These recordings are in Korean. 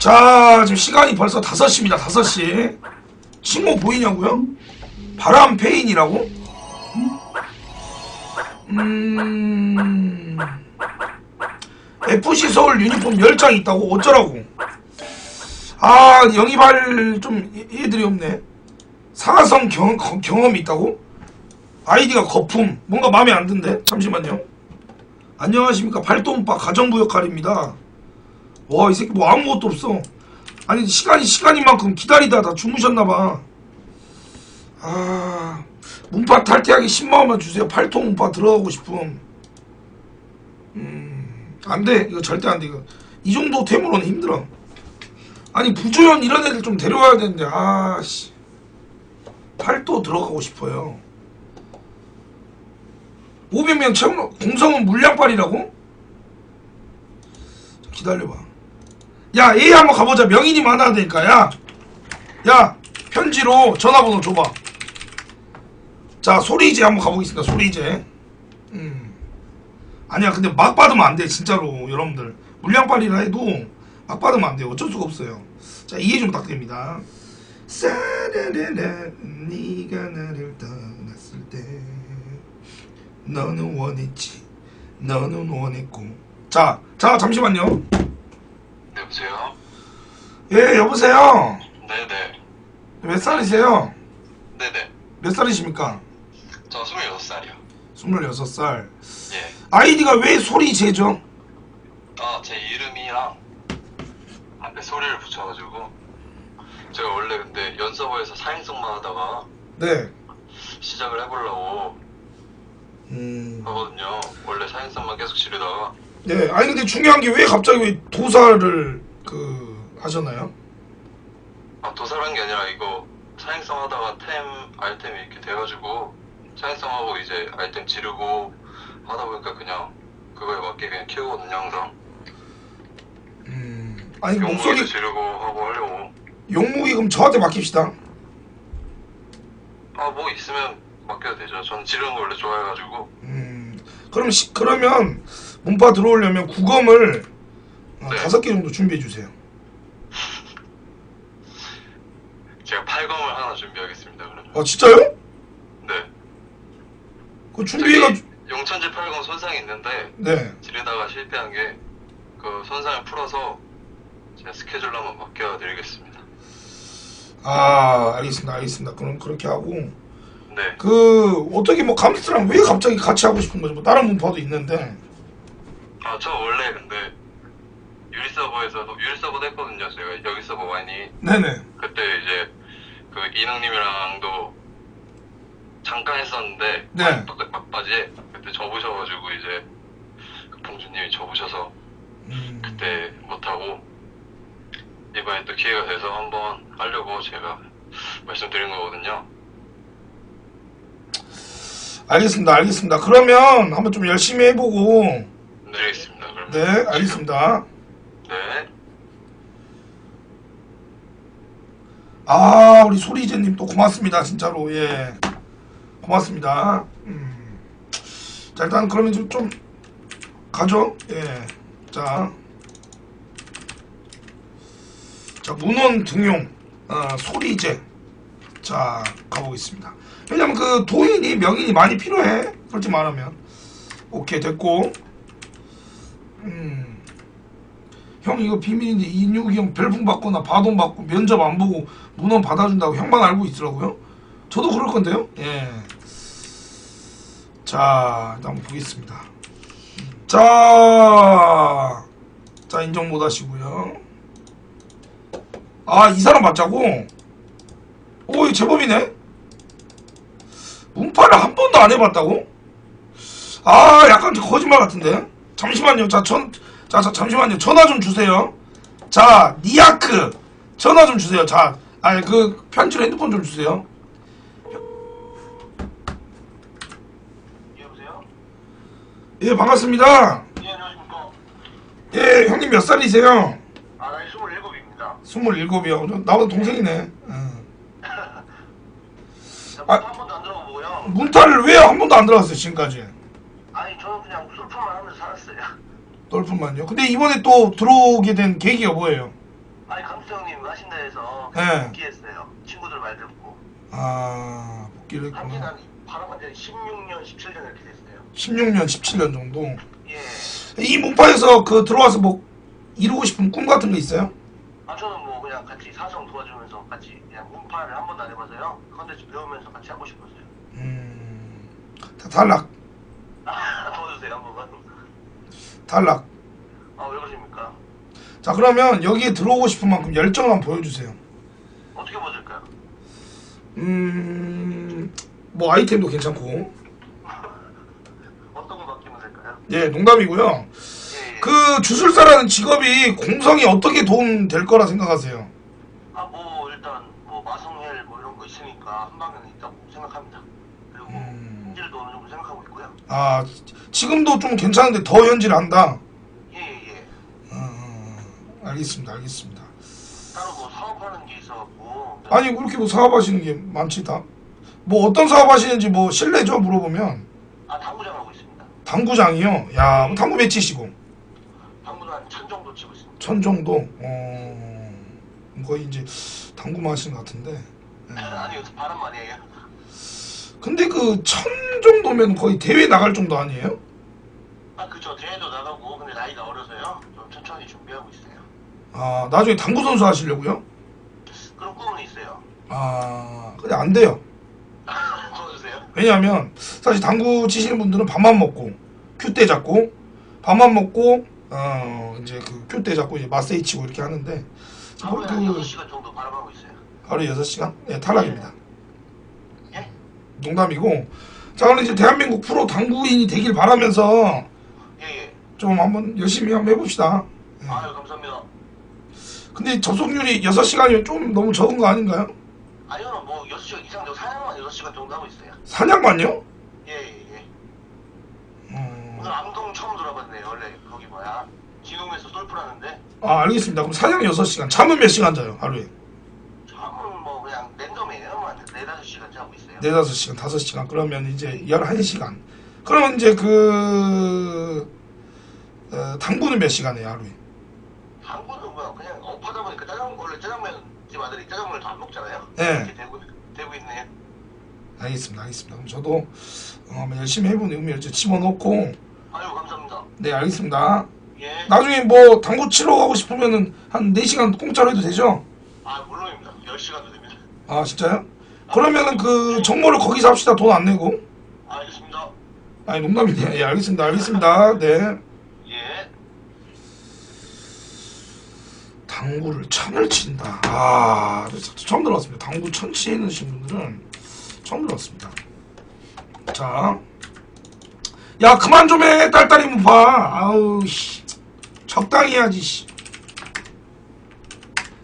자, 지금 시간이 벌써 5시입니다. 5시. 친구 보이냐고요? 바람 페인이라고? 음. FC 서울 유니폼 10장 있다고? 어쩌라고? 아, 영입할 좀 애- 애들이 없네. 상하성 경, 경- 경험이 있다고? 아이디가 거품. 뭔가 마음에 안 든데? 잠시만요. 안녕하십니까. 팔도음빠 가정부 역할입니다. 와, 이 새끼 뭐 아무것도 없어. 아니, 시간이 시간인 만큼 기다리다 다 주무셨나봐. 아, 문파 탈퇴하기 10만원만 주세요. 팔통 문파 들어가고 싶음. 음, 안 돼. 이거 절대 안 돼. 이거. 이 정도 템으로는 힘들어. 아니, 부조연 이런 애들 좀 데려와야 되는데, 아, 씨. 팔도 들어가고 싶어요. 500명 채우는, 공성은 물량빨이라고? 기다려봐. 야, A 한번 가보자. 명인이 많아야 되니까, 야. 야, 편지로 전화번호 줘봐. 자, 소리이제 한번 가보겠습니다. 소리이제. 음. 아니야, 근데 막 받으면 안 돼, 진짜로, 여러분들. 물량빨이라 해도 막 받으면 안 돼요. 어쩔 수가 없어요. 자, 이해 좀 부탁드립니다. 사라라라, 네가 나를 떠났을 때 너는 원했지, 너는 원했고. 자, 자, 잠시만요. 여보세요? 예, 여보세요. 네네. 몇 살이세요? 네네. 몇 살이십니까? 저 26살이요. 26살. 예. 아이디가 왜 소리 제죠? 아, 제 이름이랑 앞에 소리를 붙여가지고 제가 원래 근데 연서버에서 4인승만 하다가 네. 시작을 해보려고 음. 하거든요. 원래 4인승만 계속 지르다가 네. 아니 근데 중요한 게 왜 갑자기 왜 도사를 그 하셨나요? 아, 도살한 게 아니라 이거 4인승 하다가 템, 아이템이 이렇게 돼가지고 4인승 하고 이제 아이템 지르고 하다 보니까 그냥 그거에 맞게 그냥 키우거든요, 항상. 음. 아니 용무기도 목소리 지르고 하고 하려고. 용무기 그럼 저한테 맡깁시다. 아, 뭐 있으면 맡겨도 되죠. 저는 지르는 거 원래 좋아해가지고. 음. 그럼 시, 그러면 문파 들어오려면 구검을 어, 네. 다섯 개 정도 준비해 주세요. 제가 팔검을 하나 준비하겠습니다, 그러면. 아 진짜요? 네. 그 준비해가 저기 용천지 팔검 손상이 있는데, 네. 지르다가 실패한 게, 그 손상을 풀어서 제가 스케줄로 한번 맡겨드리겠습니다. 아 알겠습니다. 알겠습니다. 그럼 그렇게 하고 네. 그 어떻게 뭐 감스랑 왜 갑자기 같이 하고 싶은 거죠? 뭐 다른 문파도 있는데. 아, 저 원래 근데, 유리 서버에서도, 유리 서버도 했거든요, 제가. 여기 서버 와인이. 네네. 그때 이제, 그 이능님이랑도 잠깐 했었는데, 네. 막- 막바지에, 그때 접으셔가지고 이제, 그 봉주님이 접으셔서, 음. 그때 못하고 이번에 또 기회가 돼서 한번 하려고 제가 말씀드린 거거든요. 알겠습니다. 알겠습니다. 그러면 한번 좀 열심히 해보고 네, 알겠습니다. 그럼 네 알겠습니다. 네, 아 우리 소리제님 또 고맙습니다. 진짜로 예 고맙습니다. 음. 자 일단 그러면 좀, 좀 가죠. 예. 자. 자 문원 등용 어, 소리제 자 가보겠습니다. 왜냐면 그 도인이 명인이 많이 필요해. 솔직히 말하면 오케이 됐고 음. 형 이거 비밀인데 이육이 형 별풍 받거나 바돈 받고 면접 안 보고 문헌 받아준다고 형만 알고 있더라고요. 저도 그럴 건데요. 예. 자 일단 한번 보겠습니다. 자, 자 인정 못 하시고요. 아 이 사람 맞자고? 오 이거 제법이네. 문파를 한 번도 안 해봤다고? 아 약간 좀 거짓말 같은데. 잠시만요. 자 전. 자, 자, 잠시만요. 전화 좀 주세요. 자, 니아크. 전화 좀 주세요. 자, 아니, 그, 편지로 핸드폰 좀 주세요. 여보세요? 예, 반갑습니다. 예, 안녕하십니까. 예, 형님 몇 살이세요? 아, 나이 27입니다. 27이요. 나보다 동생이네. 응. 자, 아. 한 번도 안 들어보고요. 문타를 왜 한 번도 안 들어갔어요, 지금까지? 아니, 저는 그냥 술품만 하면서 살았어요. 똘뿐만요. 근데 이번에 또 들어오게 된 계기가 뭐예요? 아니 강수 형님 하신다 해서 네. 복귀했어요. 친구들 말 듣고. 아 복귀를 한지 했구나. 난 바람한 지 16년, 17년 이렇게 됐어요. 16년, 17년 정도. 예. 이 문파에서 그 들어와서 뭐 이루고 싶은 꿈 같은 거 있어요? 아 저는 뭐 그냥 같이 사성 도와주면서 같이 그냥 문파를 한 번도 안 해봐서요. 컨텐츠 배우면서 같이 하고 싶었어요. 음, 다 탈락, 아, 도와주세요 한 번만. 탈락. 아 왜 그러십니까? 자 그러면 여기에 들어오고 싶은 만큼 열정을 한번 보여주세요. 어떻게 보여줄까요? 음, 뭐 아이템도 괜찮고. 어떤 거 맡기면 될까요? 예, 농담이고요. 예, 예. 그 주술사라는 직업이 공성이 어떻게 도움 될 거라 생각하세요? 아 뭐 일단 뭐 마성헬 뭐 이런 거 있으니까 한 방에는 있다고 생각합니다. 그리고 음. 현질도 어느 정도 생각하고 있고요. 아 지금도 좀 괜찮은데 더 현질 한다. 예예 예. 음, 알겠습니다, 알겠습니다. 따로 뭐 사업하는 게 있어갖고. 아니 그렇게 뭐 사업하시는 게 많지 다. 뭐 어떤 사업하시는지 뭐 실례죠 물어보면 아 당구장 하고 있습니다. 당구장이요. 야, 뭐 당구 매치시고 당구도 한천 정도 치고 있습니다. 천 정도. 어, 거의 이제 당구만 하시는 것 같은데. 예. 아니 요새 바람 많이 해요. 근데 그 천 정도면 거의 대회 나갈 정도 아니에요? 아 그죠 대회도 나가고 근데 나이가 어려서요. 좀 천천히 준비하고 있어요. 아 나중에 당구 선수 하시려고요? 그런 꿈은 있어요. 아 근데 안 돼요. 도와주세요. 왜냐하면 사실 당구 치시는 분들은 밥만 먹고 큐대 잡고 밥만 먹고 어 이제 그 큐대 잡고 이제 마세이 치고 이렇게 하는데 하루에 한그 6시간 정도 바라보고 있어요. 하루 6시간? 네, 탈락입니다. 예? 농담이고 자 그럼 이제 대한민국 프로 당구인이 되길 바라면서 예예. 좀 한번 열심히 한번 해봅시다. 예. 아유 감사합니다. 근데 접속률이 6시간이면 좀 너무 적은 거 아닌가요? 아니요 뭐 6시간 이상 되고 사냥만 6시간 정도 하고 있어요. 사냥만요? 예예예. 음, 오늘 암동 처음 들어봤네요. 원래 거기 뭐야 진흥에서 솔프라는데 아 알겠습니다. 그럼 사냥 6시간 잠은 몇 시간 자요 하루에? 잠은 뭐 그냥 랜덤이에요. 뭐 한 4, 5시간 자고 있어요. 네 다섯 시간 다섯 시간 그러면 이제 11시간 그러면 이제 그 어, 당구는 몇 시간 해요 하루에? 당구는 뭐야 그냥 업하다 보니까 짜장 원래 짜장면 집 아들이 짜장면을 다안 먹잖아요. 네. 이렇게 되고 되고 있네요. 알겠습니다 알겠습니다 그럼 저도 어, 열심히 해보는 의미를 집어넣고 아유 감사합니다. 네 알겠습니다 예. 나중에 뭐 당구 치러 가고 싶으면은 한 4시간 공짜로 해도 되죠? 아 물론입니다. 10시간도 됩니다. 아 진짜요? 그러면은 그 정모를 거기서 합시다 돈 안 내고 알겠습니다. 아니 농담이네 예 알겠습니다 알겠습니다 네 예. 당구를 천을 친다. 아, 처음 들어봤습니다. 당구 천 치시는 분들은 처음 들어봤습니다. 자, 야 그만 좀 해, 딸딸이 무파. 아우, 씨. 적당히 해야지. 씨.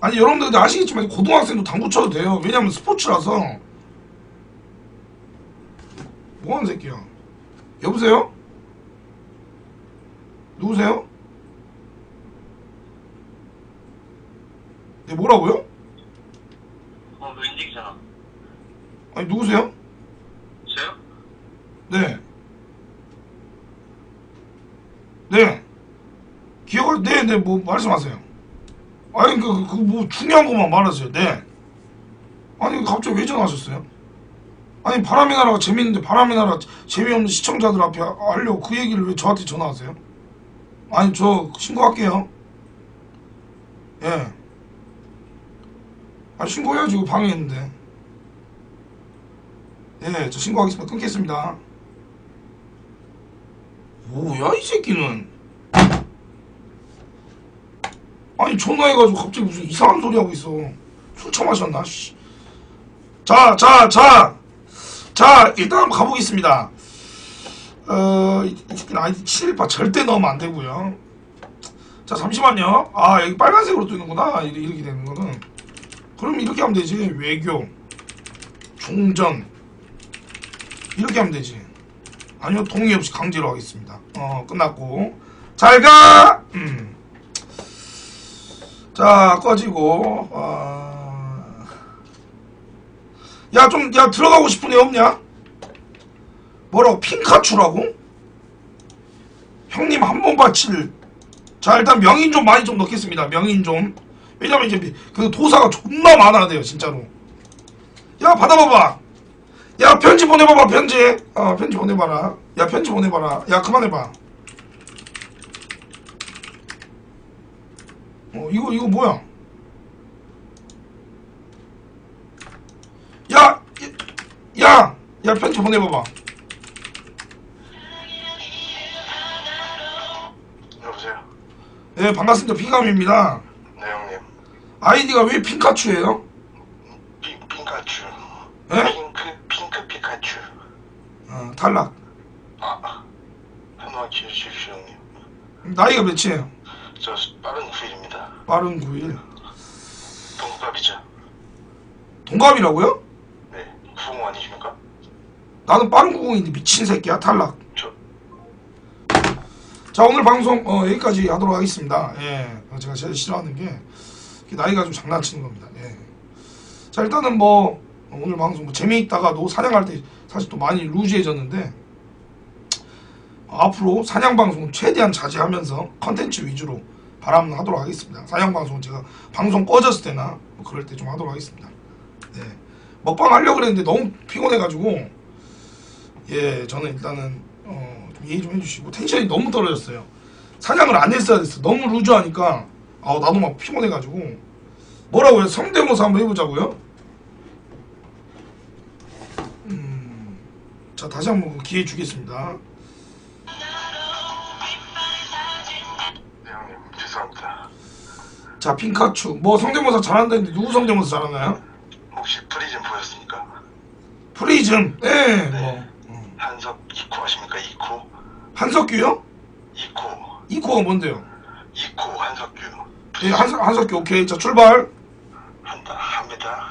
아니 여러분들 아시겠지만 고등학생도 당구 쳐도 돼요. 왜냐면 스포츠라서. 뭐하는 새끼야? 여보세요? 누구세요? 네 뭐라고요? 어 웬디기잖아. 아니 누구세요? 저요? 네. 네. 기억할 네, 네, 뭐 말씀하세요. 아니 그 그 뭐 중요한 것만 말하세요. 네. 아니 갑자기 왜 전화하셨어요? 아니 바람의 나라가 재밌는데 바람의 나라 재미없는 시청자들 앞에 하려고 그 얘기를 왜 저한테 전화하세요? 아니 저 신고할게요. 예. 아 신고해야지 방해했는데. 예, 저 신고하겠습니다. 끊겠습니다. 뭐야 이 새끼는? 아니 전화해가지고 갑자기 무슨 이상한 소리 하고 있어. 술 처마셨나? 씨. 자, 자, 자, 자 일단 한번 가보겠습니다. 어, 아이디 718 절대 넣으면 안 되고요. 자 잠시만요. 아 여기 빨간색으로 뜨는구나. 이렇게 되는 거는. 그럼 이렇게 하면 되지. 외교, 종전. 이렇게 하면 되지. 아니요, 동의 없이 강제로 하겠습니다. 어, 끝났고. 잘 가! 음. 자, 꺼지고, 어... 야, 좀, 야, 들어가고 싶은 애 없냐? 뭐라고, 핑카츄라고? 형님 한 번 바칠. 자, 일단 명인 좀 많이 좀 넣겠습니다. 명인 좀. 왜냐면 이제 그 도사가 존나 많아야 돼요 진짜로 야 받아봐봐 야 편지 보내봐봐 편지 어 편지 보내봐라 야 편지 보내봐라 야 그만해봐 어 이거 이거 뭐야 야, 야, 야 편지 보내봐봐. 여보세요? 네 반갑습니다 피감입니다. 네 형님 아이디가 왜 핑카츄예요? 피, 핑카츄 예? 핑크 핑크 피카츄 어, 탈락. 아 한번 기회 주십시오 형님 나이가 몇이에요? 저 빠른 구일입니다 빠른 9일. 동갑이죠 동갑이라고요? 네 후공 아니십니까? 나는 빠른 90인데 미친 새끼야 탈락. 저 자 오늘 방송 어, 여기까지 하도록 하겠습니다. 예, 어, 제가 제일 싫어하는 게 나이가 좀 장난치는 겁니다. 예. 자 일단은 뭐 어, 오늘 방송 뭐 재미있다가도 사냥할 때 사실 또 많이 루즈해졌는데 어, 앞으로 사냥 방송은 최대한 자제하면서 컨텐츠 위주로 바람을 하도록 하겠습니다. 사냥 방송은 제가 방송 꺼졌을 때나 뭐 그럴 때 좀 하도록 하겠습니다. 네. 먹방 하려고 그랬는데 너무 피곤해가지고 예 저는 일단은 어, 좀 이해 좀 해주시고 텐션이 너무 떨어졌어요. 사냥을 안 했어야 됐어. 너무 루즈하니까 아 나도 막 피곤해가지고 뭐라고요? 성대모사 한번 해보자고요? 음, 자 다시 한번 그 기회 주겠습니다. 자 핑카츄 뭐 성대모사 잘한다는데 누구 성대모사 잘하나요? 혹시 프리즌 보셨습니까? 프리즌 네, 뭐 어. 한석 익호 아십니까? 익호 한석규요? 익호 익호가 뭔데요? 익호 한석규 예, 한석, 한석규 오케이 자 출발 한다 합니다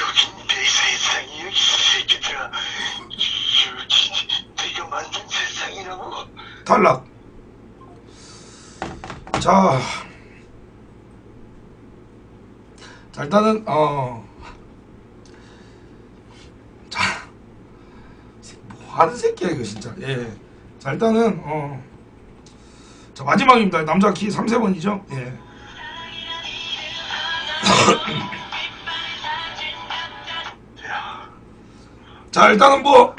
여긴 내 세상이야 이 새끼들아 여기 내가 만든 세상이라고 탈락. 자, 자 일단은 어, 자, 뭐 하는 새끼야 이거 진짜. 예. 자 일단은 어, 자 마지막입니다. 남자 키 3세번이죠. 예. 야자 일단은 뭐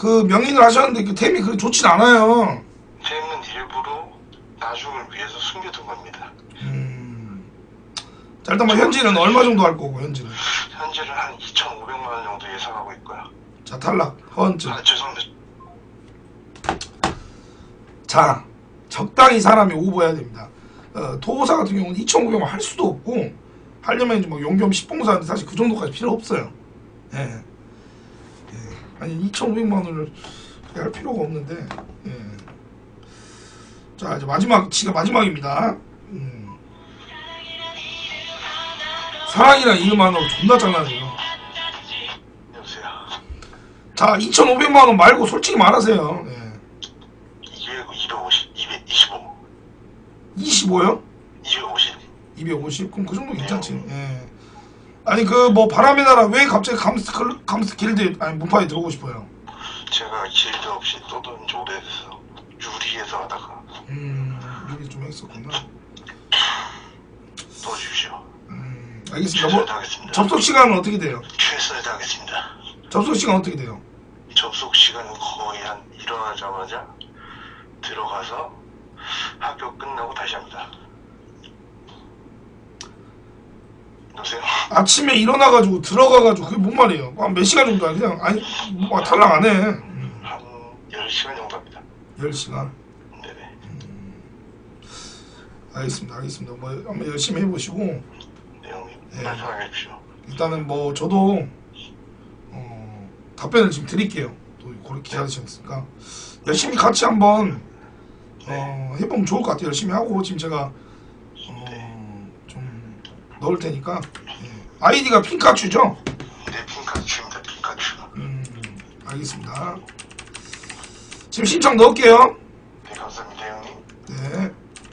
그 명인을 하셨는데 그 템이 그렇게 좋진 않아요. 템은 일부러 나중을 위해서 숨겨둔 겁니다 음. 자 일단 뭐 현지는 얼마 정도 할 거고 현지는. 현재는 한 2,500만 원 정도 예상하고 있고요 자 탈락 허언증. 아 죄송합니다 자 적당히 사람이 오버해야 됩니다. 어, 토보사 같은 경우는 2,500만 할 수도 없고 하려면 이제 뭐 용겸 10봉사인데 사실 그 정도까지 필요 없어요. 예. 예. 아니 2,500만 원을 할 필요가 없는데. 예. 자 이제 마지막 지가 마지막입니다. 음. 사랑이란 이름만으로 존나 장난해요. 여보세요 자 2,500만 원 말고 솔직히 말하세요. 예. 200, 250, 225 25요? 250 250? 그럼 그 정도 괜찮지. 예. 아니 그 뭐 바람의 나라 왜 갑자기 감스 클- 감스 길드 아니 문파에 들어오고 싶어요? 제가 길드 없이 떠돈 지 오래돼서 유리에서 하다가 음 여기 좀 했었구나. 넣어주십시오 음 알겠습니다. 최선을 뭐 다하겠습니다 접속 시간은 어떻게 돼요? 최선을 다하겠습니다 접속 시간 어떻게 돼요? 접속 시간은 거의 한 일어나자마자 들어가서 학교 끝나고 다시 합니다 여보세요? 아침에 일어나가지고 들어가가지고 그게 뭔 말이에요? 한 몇 시간 정도야? 그냥 아니 뭐 탈락 안 해. 음, 한 10시간 정도 합니다 10시간. 네네 알겠습니다. 알겠습니다. 뭐 한번 열심히 해보시고 네 형님 네. 일단은 뭐 저도 어, 답변을 지금 드릴게요. 또 그렇게 기다리셨으니까 열심히 같이 한번 어, 해보면 좋을 것 같아요. 열심히 하고 지금 제가 어, 좀 넣을 테니까 예. 아이디가 핑카츄죠? 네 핑카츄입니다 핑카츄 음, 알겠습니다. 지금 신청 넣을게요. 네 감사합니다 형님 네,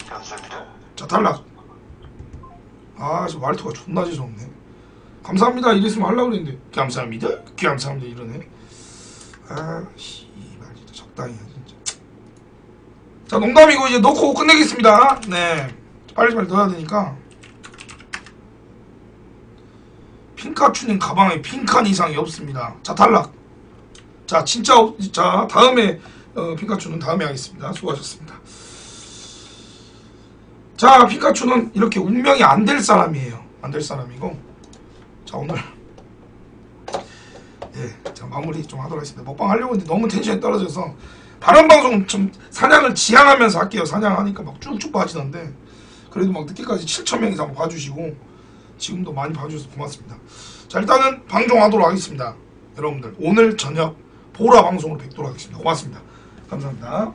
감사합니다 자 탈락. 아, 저 말투가 존나 재수없네. 감사합니다. 이랬으면 하려고 그랬는데 감사합니다. 감사합니다. 이러네. 아, 씨발 진짜 적당히 해 진짜. 자, 농담이고 이제 넣고 끝내겠습니다. 네. 빨리빨리 넣어야 되니까 핑카츄님 가방에 핑칸 이상이 없습니다. 자 탈락. 자 진짜 없, 자 다음에 어, 핑카츄는 다음에 하겠습니다. 수고하셨습니다. 자 핑카츄는 이렇게 운명이 안 될 사람이에요. 안 될 사람이고 자 오늘 예, 자 마무리 좀 하도록 하겠습니다. 먹방 하려고 했는데 너무 텐션이 떨어져서 발언 방송 좀 사냥을 지향하면서 할게요. 사냥하니까 막 쭉쭉 빠지던데 그래도 막 늦게까지 7천 명 이상 봐주시고 지금도 많이 봐주셔서 고맙습니다. 자 일단은 방송하도록 하겠습니다. 여러분들 오늘 저녁 보라 방송으로 뵙도록 하겠습니다. 고맙습니다. 감사합니다.